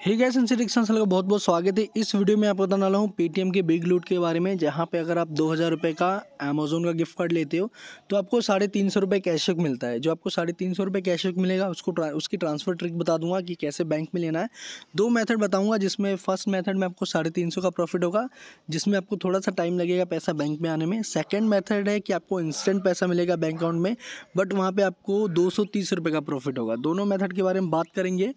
हे gas इंसिडिक्शन का बहुत बहुत स्वागत है। इस वीडियो में आपको बताने वाला हूँ पेटीएम के बिग लूट के बारे में जहाँ पे अगर आप दो हज़ार रुपये का अमेजोन का गिफ्ट कार्ड लेते हो तो आपको साढ़े तीन सौ रुपये कैशबैक मिलता है। जो आपको साढ़े तीन सौ रुपये कैशबैक मिलेगा उसको ट्रा, उसकी ट्रांसफ़र ट्रिक बता दूँगा कि कैसे बैंक में लेना है। दो मैथड बताऊँगा जिसमें फ़र्स्ट मैथड में आपको साढ़े तीन सौ का प्रॉफिट होगा जिसमें आपको थोड़ा सा टाइम लगेगा पैसा बैंक में आने में। सेकेंड मैथड है कि आपको इंस्टेंट पैसा मिलेगा बैंक अकाउंट में बट वहाँ पर आपको दो सौ तीस रुपये का प्रॉफिट होगा। दोनों मैथड के बारे में बात करेंगे।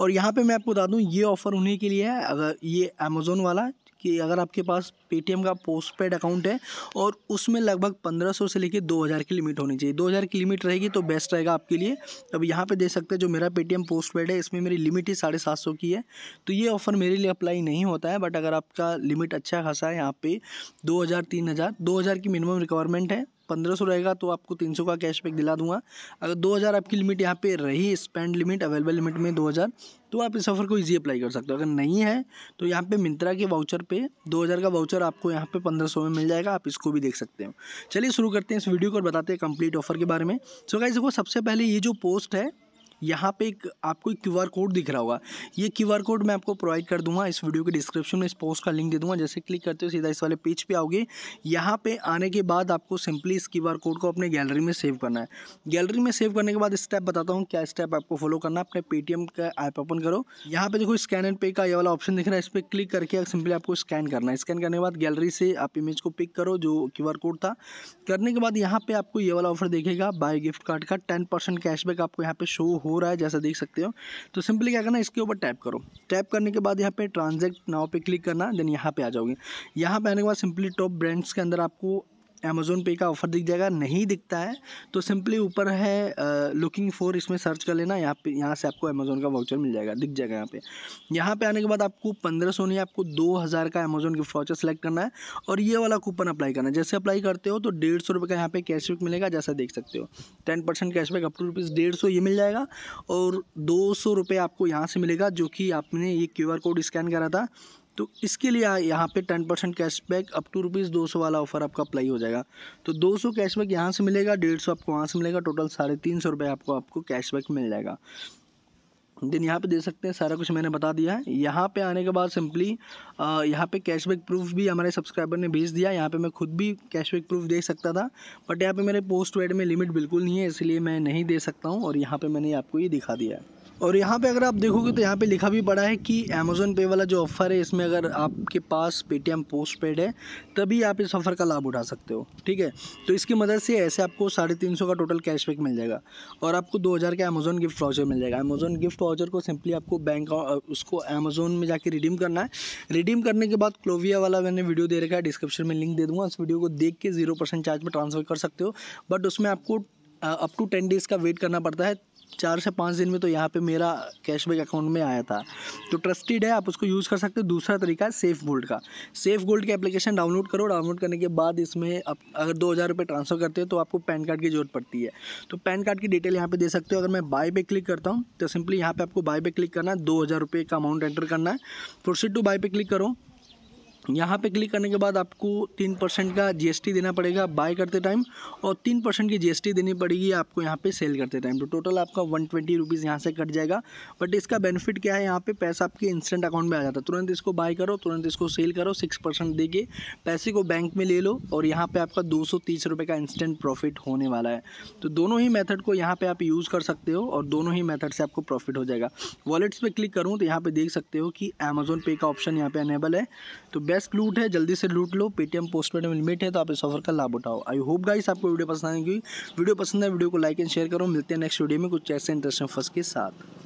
और यहाँ पर मैं आपको बता दूँ ये ऑफ़र उन्हीं के लिए है। अगर ये अमेज़ोन वाला कि अगर आपके पास पेटीएम का पोस्ट पेड अकाउंट है और उसमें लगभग 1500 से लेकर 2000 की लिमिट होनी चाहिए। 2000 की लिमिट रहेगी तो बेस्ट रहेगा आपके लिए। अब यहाँ पे देख सकते हैं जो मेरा पेटीएम पोस्ट पेड है, इसमें मेरी लिमिट ही साढ़े सात सौ की है। तो ये ऑफ़र मेरे लिए अप्लाई नहीं होता है बट अगर आपका लिमिट अच्छा खासा है यहाँ पे दो हज़ार, तीन हज़ार, दो हज़ार की मिनिमम रिक्वायरमेंट है पंद्रह सौ रहेगा तो आपको तीन सौ का कैशबैक दिला दूँगा। अगर दो हज़ार आपकी लिमिट यहाँ पे रही स्पेंड लिमिट अवेलेबल लिमिट में दो हज़ार तो आप इस ऑफ़र को इजी अप्लाई कर सकते हो। अगर नहीं है तो यहाँ पे मिंत्रा के वाउचर पे दो हज़ार का वाउचर आपको यहाँ पे पंद्रह सौ में मिल जाएगा, आप इसको भी देख सकते हो। चलिए शुरू करते हैं इस वीडियो को और बताते हैं कंप्लीट ऑफ़र के बारे में। सो गाइस देखो, सबसे पहले ये जो पोस्ट है यहाँ पे एक आपको एक क्यूआर कोड दिख रहा होगा। ये क्यूआर कोड मैं आपको प्रोवाइड कर दूँगा। इस वीडियो के डिस्क्रिप्शन में इस पोस्ट का लिंक दे दूँगा। जैसे क्लिक करते हो सीधा इस वाले पेज पे आओगे। यहाँ पे आने के बाद आपको सिंपली इस क्यूआर कोड को अपने गैलरी में सेव करना है। गैलरी में सेव करने के बाद स्टेप बताता हूँ क्या स्टेप आपको फॉलो करना है। अपने पेटीएम का ऐप ओपन करो। यहाँ पे देखो स्कैन एंड पे का ये वाला ऑप्शन दिख रहा है। इस पर क्लिक करके सिंपली आपको स्कैन करना है। स्कैन करने के बाद गैलरी से आप इमेज को पिक करो, जो क्यूआर कोड था। करने के बाद यहाँ पे आपको ये वाला ऑफ़र देखेगा। बाय गिफ्ट कार्ड का टेन परसेंट कैशबैक आपको यहाँ पे शो हो रहा है, जैसा देख सकते हो। तो सिंपली क्या करना, इसके ऊपर टैप करो। टैप करने के बाद यहाँ पे ट्रांजेक्ट नाव पे क्लिक करना, देन यहाँ पे आ जाओगे। यहाँ पे आने के बाद सिंपली टॉप ब्रांड्स के अंदर आपको अमेज़ोन पे का ऑफ़र दिख जाएगा, नहीं दिखता है तो सिंपली ऊपर है लुकिंग फॉर इसमें सर्च कर लेना, यहाँ पे, यहाँ से आपको अमेज़ोन का वाउचर मिल जाएगा, दिख जाएगा यहाँ पे। यहाँ पे आने के बाद आपको पंद्रह सौ नहीं, आपको दो हज़ार का अमेज़ोन गिफ्ट वाउचर सेलेक्ट करना है, और ये वाला कूपन अप्लाई करना है। जैसे अप्लाई करते हो तो डेढ़ सौ रुपये का यहाँ पे कैशबैक मिलेगा, जैसा देख सकते हो। Ten percent cashback up to rupees डेढ़ सौ ये मिल जाएगा, और दो सौ रुपये आपको यहाँ से मिलेगा, जो कि आपने ये क्यू आर कोड स्कैन करा था। तो इसके लिए यहाँ पे ten percent cashback up to rupees दो सौ वाला ऑफ़र आपका अप्लाई हो जाएगा। तो दो सौ कैशबैक यहाँ से मिलेगा डेढ़ सौ आपको वहाँ से मिलेगा टोटल साढ़े तीन सौ रुपये आपको आपको कैशबैक मिल जाएगा। देन यहाँ पे दे सकते हैं, सारा कुछ मैंने बता दिया है। यहाँ पे आने के बाद सिंपली यहाँ पे कैशबैक प्रूफ भी हमारे सब्सक्राइबर ने भेज दिया। यहाँ पे मैं खुद भी कैशबैक प्रूफ दे सकता था बट यहाँ पे मेरे पोस्ट वेड में लिमिट बिल्कुल नहीं है, इसलिए मैं नहीं दे सकता हूँ, और यहाँ पे मैंने आपको ये दिखा दिया है। और यहाँ पे अगर आप देखोगे तो यहाँ पे लिखा भी पड़ा है कि अमेज़ोन पे वाला जो ऑफ़र है, इसमें अगर आपके पास पेटीएम पोस्ट पेड है, तभी आप इस ऑफ़र का लाभ उठा सकते हो, ठीक है? तो इसकी मदद से ऐसे आपको साढ़े तीन सौ का टोटल कैशबैक मिल जाएगा और आपको दो हज़ार का अमेज़ोन गिफ्ट वाउचर मिल जाएगा। अमेज़ोन गिफ्ट वाउचर को सिंपली आपको बैंक उसको अमेज़ोन में जाके रिडीम करना है। रिडीम करने के बाद क्लोविया वाला मैंने वीडियो दे रखा है डिस्क्रिप्शन में लिंक दे दूँगा। उस वीडियो को देख के ज़ीरो परसेंट चार्ज में ट्रांसफ़र कर सकते हो बट उसमें आपको अप टू टेन डेज़ का वेट करना पड़ता है। चार से पाँच दिन में तो यहाँ पे मेरा कैशबैक अकाउंट में आया था। तो ट्रस्टेड है, आप उसको यूज़ कर सकते हो। दूसरा तरीका है सेफ़ गोल्ड का। सेफ़ गोल्ड की एप्लीकेशन डाउनलोड करो। डाउनलोड करने के बाद इसमें आप अगर दो हज़ार रुपये ट्रांसफ़र करते हो तो आपको पैन कार्ड की ज़रूरत पड़ती है। तो पैन कार्ड की डिटेल यहाँ पे दे सकते हो। अगर मैं बाय पे क्लिक करता हूँ तो सिंपली यहाँ पे आपको बाय पे क्लिक करना है। दो हज़ार रुपये का अमाउंट एंटर करना है। प्रोसीड टू बाय पे क्लिक करो। यहाँ पे क्लिक करने के बाद आपको तीन परसेंट का जीएसटी देना पड़ेगा बाय करते टाइम और तीन परसेंट की जीएसटी देनी पड़ेगी आपको यहाँ पे सेल करते टाइम तो टोटल आपका वन ट्वेंटी रुपीज़ यहाँ से कट जाएगा बट इसका बेनिफिट क्या है यहाँ पे? पैसा आपके इंस्टेंट अकाउंट में आ जाता है. तुरंत इसको बाय करो, तुरंत इसको सेल करो सिक्स परसेंट दे के पैसे को बैंक में ले लो और यहाँ पर आपका दो सौ तीस रुपये का इंस्टेंट प्रॉफिट होने वाला है. तो दोनों ही मेथड को यहाँ पर आप यूज़ कर सकते हो और दोनों ही मेथड से आपको प्रॉफिट हो जाएगा. वॉलेट्स पर क्लिक करूँ तो यहाँ पर देख सकते हो कि अमेजोन पे का ऑप्शन यहाँ पर अनेबल है. तो लूट है, जल्दी से लूट लो पेटीएम पोस्ट पेड में लिमिट है तो आप इस ऑफ़र का लाभ उठाओ। आई होप गाइस आपको वीडियो पसंद आएगी वीडियो पसंद है, वीडियो को लाइक एंड शेयर करो। मिलते हैं नेक्स्ट वीडियो में, कुछ ऐसे इंटरेस्टिंग फ़र्स्ट के साथ।